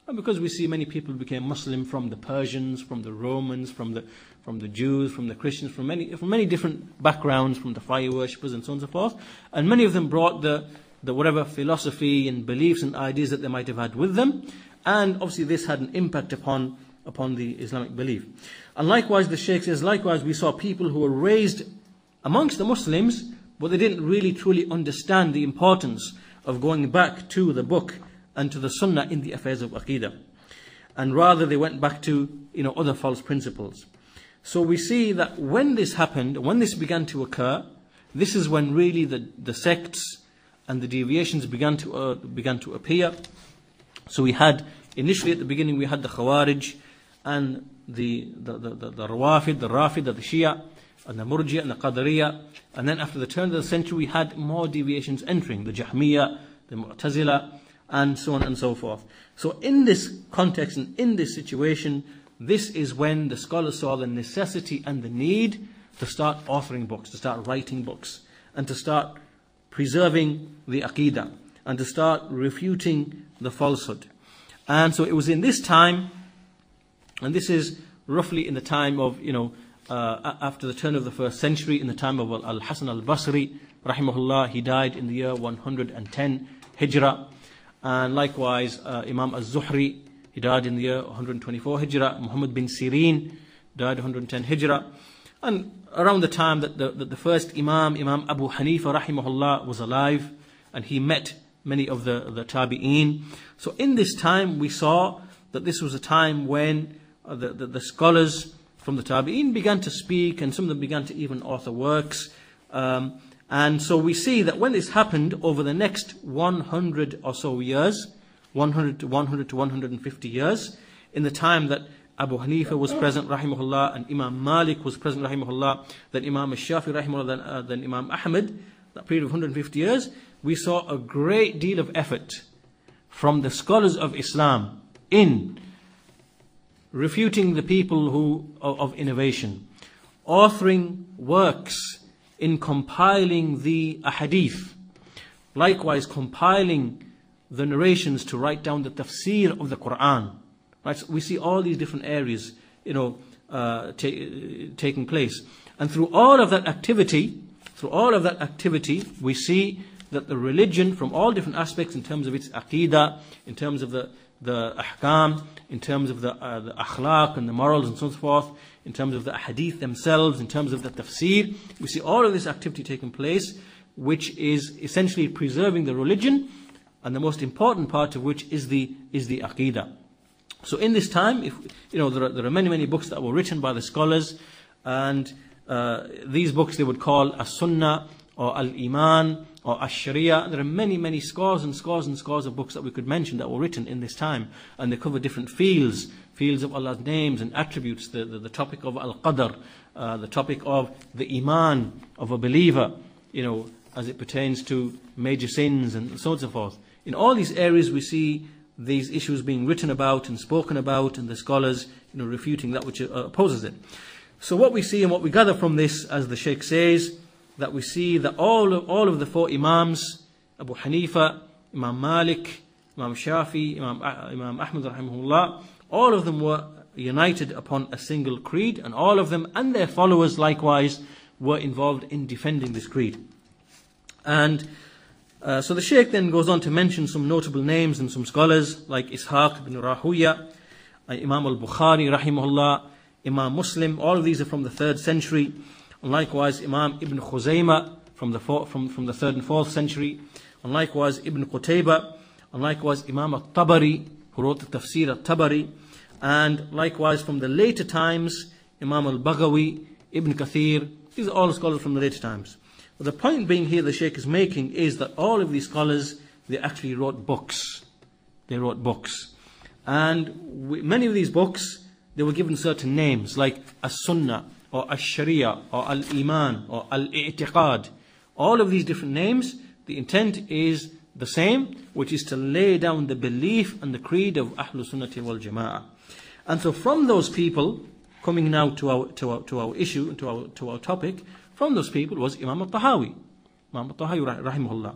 And because we see many people became Muslim from the Persians, from the Romans, from the from the Jews, from the Christians, from many from many different backgrounds, from the fire worshippers and so on and so forth. And many of them brought the, the whatever philosophy and beliefs and ideas that they might have had with them. And obviously this had an impact upon upon the Islamic belief. And likewise the Shaykh says, likewise we saw people who were raised amongst the Muslims, but they didn't really truly understand the importance of going back to the book and to the Sunnah in the affairs of Aqidah. And rather they went back to, you know, other false principles. So we see that when this happened, when this began to occur, this is when really the, the sects and the deviations began to, uh, began to appear. So we had, initially at the beginning, we had the Khawarij and the, the, the, the, the the Rafid, the Shia, and the Murji and the Qadariya. And then after the turn of the century, we had more deviations entering, the Jahmiya, the Mu'tazila, and so on and so forth. So in this context and in this situation, this is when the scholars saw the necessity and the need to start authoring books, to start writing books, and to start preserving the aqidah, and to start refuting the falsehood. And so it was in this time, and this is roughly in the time of, you know, uh, after the turn of the first century, in the time of Al Hasan al Basri, rahimahullah, he died in the year 110 Hijrah. And likewise, uh, Imam Az-Zuhri, he died in the year 124 Hijrah. Muhammad bin Sirin died 110 Hijrah. And around the time that the, that the first Imam, Imam Abu Hanifa rahimahullah, was alive, and he met many of the, the Tabi'een. So in this time, we saw that this was a time when the, the, the, scholars from the Tabi'een began to speak, and some of them began to even author works. Um, and so we see that when this happened over the next 100 or so years, 100 to 100 to 150 years, in the time that Abu Hanifa was present, rahimahullah, and Imam Malik was present, rahimahullah, then Imam Shafi, rahimahullah, then, uh, then Imam Ahmed, that period of 150 years, we saw a great deal of effort from the scholars of Islam in refuting the people who, of, innovation, authoring works in compiling the ahadith, likewise compiling the narrations to write down the tafsir of the Quran. Right? So we see all these different areas, you know, uh, ta- taking place. And through all of that activity, through all of that activity, we see that the religion from all different aspects in terms of its aqidah, in terms of the, the ahkam, in terms of the, uh, the akhlaq and the morals and so forth, in terms of the hadith themselves, in terms of the tafsir. We see all of this activity taking place, which is essentially preserving the religion, and the most important part of which is the, is the aqidah. So in this time, if, you know, there are, there are many, many books that were written by the scholars, and uh, these books they would call as-sunnah, or al-iman, or Ash-Sharia. There are many, many scores and scores and scores of books that we could mention that were written in this time, and they cover different fields, fields of Allah's names and attributes, the, the, the topic of Al-Qadr, uh, the topic of the Iman of a believer, you know, as it pertains to major sins and so on and so forth. In all these areas we see these issues being written about and spoken about and the scholars, you know, refuting that which uh, opposes it. So what we see and what we gather from this, as the Sheikh says, that we see that all of, all of the four Imams, Abu Hanifa, Imam Malik, Imam Shafi, Imam, uh, Imam Ahmad rahimahullah, all of them were united upon a single creed and all of them and their followers likewise were involved in defending this creed. And uh, so the Sheikh then goes on to mention some notable names and some scholars like Ishaq ibn Rahuya, uh, Imam al-Bukhari rahimahullah, Imam Muslim, all of these are from the third century. And likewise, Imam Ibn Khuzaymah from the, four, from, from the third and fourth century. And likewise, Ibn Qutayba. And likewise, Imam al-Tabari, who wrote the Tafsir al-Tabari. And likewise, from the later times, Imam al-Baghawi, Ibn Kathir. These are all scholars from the later times. But the point being here the Sheikh is making is that all of these scholars, they actually wrote books. They wrote books. And many of these books, they were given certain names like As-Sunnah, or Ash-Sharia or Al-Iman or Al-I'tiqad. All of these different names, the intent is the same, which is to lay down the belief and the creed of Ahlul Sunnati wal Jama'ah. And so from those people, coming now to our, to our, to our issue, to our, to our topic, from those people was Imam al-Tahawi. Imam al-Tahawi rahimahullah.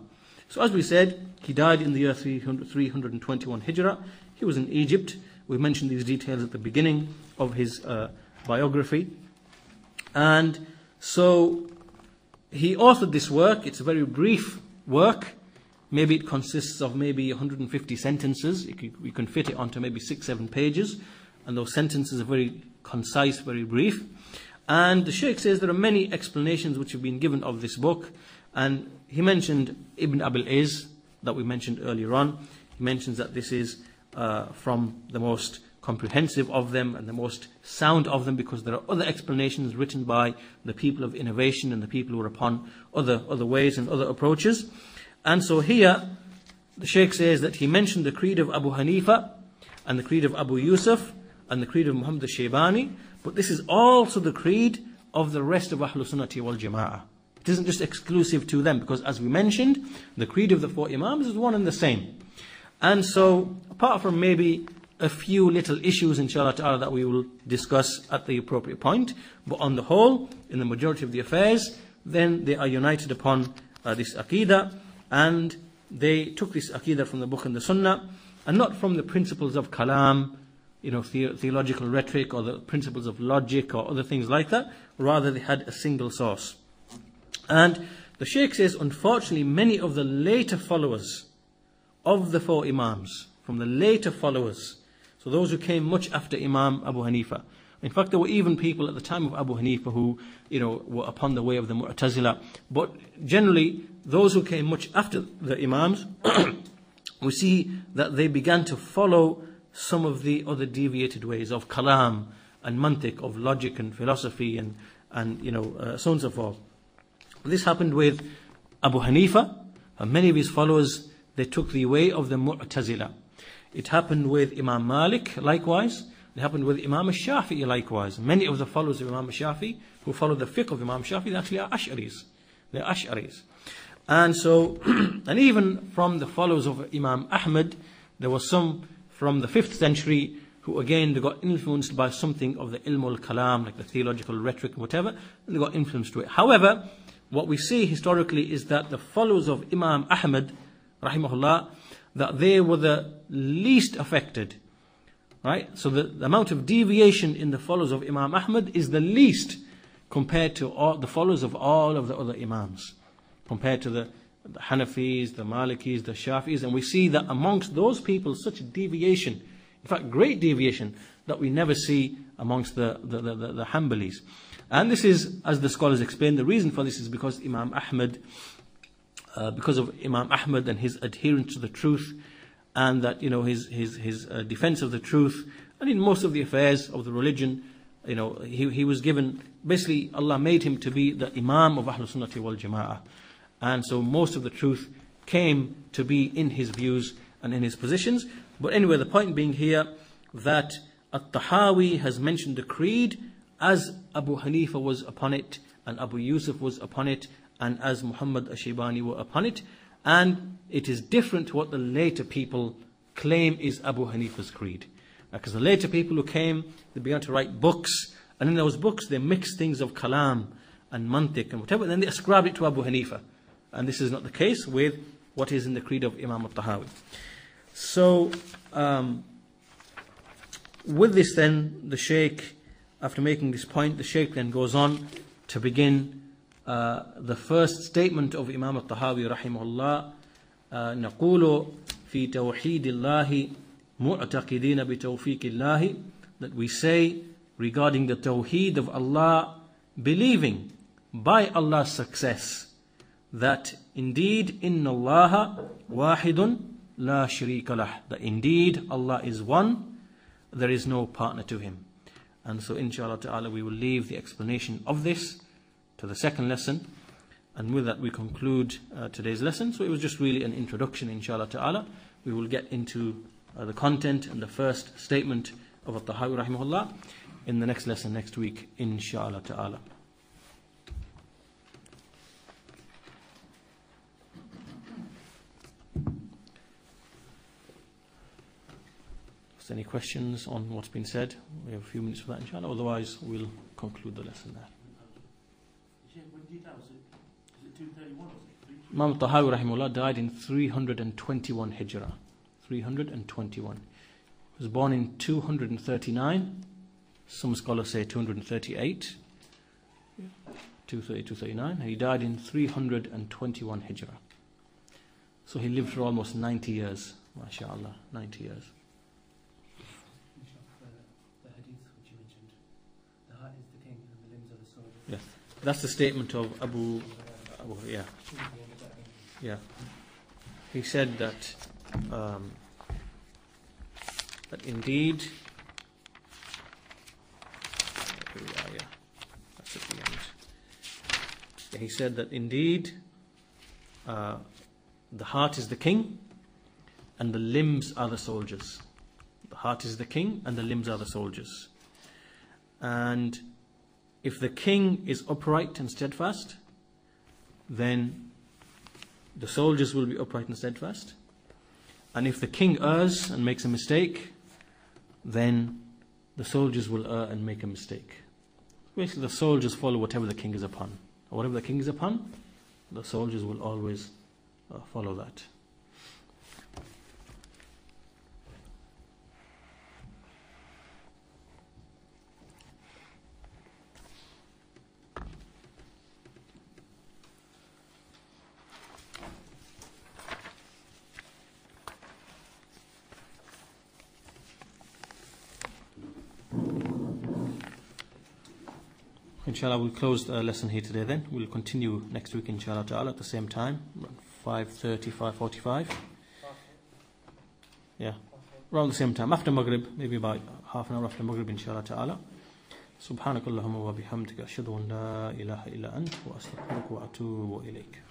So as we said, he died in the year 300, 321 Hijrah. He was in Egypt. We mentioned these details at the beginning of his uh, biography. And so he authored this work. It's a very brief work. Maybe it consists of maybe 150 sentences. You can fit it onto maybe six, seven pages. And those sentences are very concise, very brief. And the Sheikh says there are many explanations which have been given of this book. And he mentioned Ibn Abil Iz, that we mentioned earlier on. He mentions that this is uh, from the most comprehensive of them and the most sound of them because there are other explanations written by the people of innovation and the people who are upon other, other ways and other approaches. And so here, the Sheikh says that he mentioned the creed of Abu Hanifa and the creed of Abu Yusuf and the creed of Muhammad al-Shaybani, but this is also the creed of the rest of Ahlul Sunnati wal Jama'ah. It isn't just exclusive to them because as we mentioned, the creed of the four Imams is one and the same. And so, apart from maybe a few little issues, inshallah ta'ala, that we will discuss at the appropriate point. But on the whole, in the majority of the affairs, then they are united upon uh, this aqidah, and they took this aqidah from the book and the sunnah, and not from the principles of kalam, you know, the- theological rhetoric, or the principles of logic, or other things like that. Rather, they had a single source. And the Sheikh says, unfortunately, many of the later followers of the four Imams, from the later followers, so those who came much after Imam Abu Hanifa. In fact, there were even people at the time of Abu Hanifa who, you know, were upon the way of the Mu'tazila. But generally, those who came much after the Imams, we see that they began to follow some of the other deviated ways of kalam and mantiq, of logic and philosophy and, and you know, uh, so on and so forth. This happened with Abu Hanifa, and many of his followers, they took the way of the Mu'tazila. It happened with Imam Malik, likewise. It happened with Imam Shafi'i, likewise. Many of the followers of Imam Shafi'i, who follow the fiqh of Imam Shafi'i, actually are Ash'aris. They're Ash'aris. And so, and even from the followers of Imam Ahmad, there was some from the 5th century who again they got influenced by something of the ilm al-kalam, like the theological rhetoric whatever, and they got influenced to it. However, what we see historically is that the followers of Imam Ahmad, rahimahullah, that they were the least affected. Right? So the, the, amount of deviation in the followers of Imam Ahmad is the least compared to all the followers of all of the other Imams. Compared to the, the Hanafis, the Malikis, the Shafis, and we see that amongst those people such deviation, in fact great deviation, that we never see amongst the, the, the, the, the Hanbalis. And this is, as the scholars explain, the reason for this is because Imam Ahmad uh, because of Imam Ahmad and his adherence to the truth, and that you know his his his uh, defense of the truth, and in most of the affairs of the religion, you know he he was given basically Allah made him to be the Imam of Ahlul Sunnati wal Jama'ah, And so most of the truth came to be in his views and in his positions. But anyway, the point being here that At-Tahawi has mentioned the creed as Abu Hanifa was upon it and Abu Yusuf was upon it and as Muhammad ash-Shaybani were upon it. And it is different to what the later people claim is Abu Hanifa's creed. Because the later people who came, they began to write books, and in those books they mixed things of kalam and mantiq and whatever, and then they ascribed it to Abu Hanifa. And this is not the case with what is in the creed of Imam al-Tahawi. So, um, with this then, the Shaykh, after making this point, the Shaykh then goes on to begin uh, the first statement of Imam al-Tahawi rahimahullah, uh, نقول في توحيد الله معتقدين بتوفيق الله that we say regarding the tawheed of Allah believing by Allah's success that indeed inna Allah wahidun la sharika lah that indeed Allah is one there is no partner to him and so inshallah ta'ala we will leave the explanation of this to the second lesson and with that we conclude uh, today's lesson so it was just really an introduction inshallah ta'ala we will get into uh, the content and the first statement of At-Tahawi rahimahullah in the next lesson next week inshallah ta'ala any questions on what's been said? We have a few minutes for that, inshallah. Otherwise, we'll conclude the lesson there. Imam Tahawi rahimullah died in 321 Hijrah. 321. He was born in 239. Some scholars say 238. 230, 239. He died in 321 Hijrah. So he lived for almost 90 years. MashaAllah, 90 years. Yes, that's the statement of Abu. Abu yeah, yeah. He said that um, that indeed. Here we are. Yeah, that's at the end. He said that indeed, uh, the heart is the king, and the limbs are the soldiers. The heart is the king, and the limbs are the soldiers. And if the king is upright and steadfast, then the soldiers will be upright and steadfast. And if the king errs and makes a mistake, then the soldiers will err and make a mistake. Basically, the soldiers follow whatever the king is upon. Or whatever the king is upon, the soldiers will always uh, follow that. Inshallah, we'll close the lesson here today then. We'll continue next week, inshallah ta'ala, at the same time, 5.30, 5.45. Yeah, around the same time, after Maghrib, maybe about half an hour after Maghrib, inshallah ta'ala. سبحانك اللهم وبحمدك أشهد أن لا إله إلا أنت وأستغفرك وأتوب إليك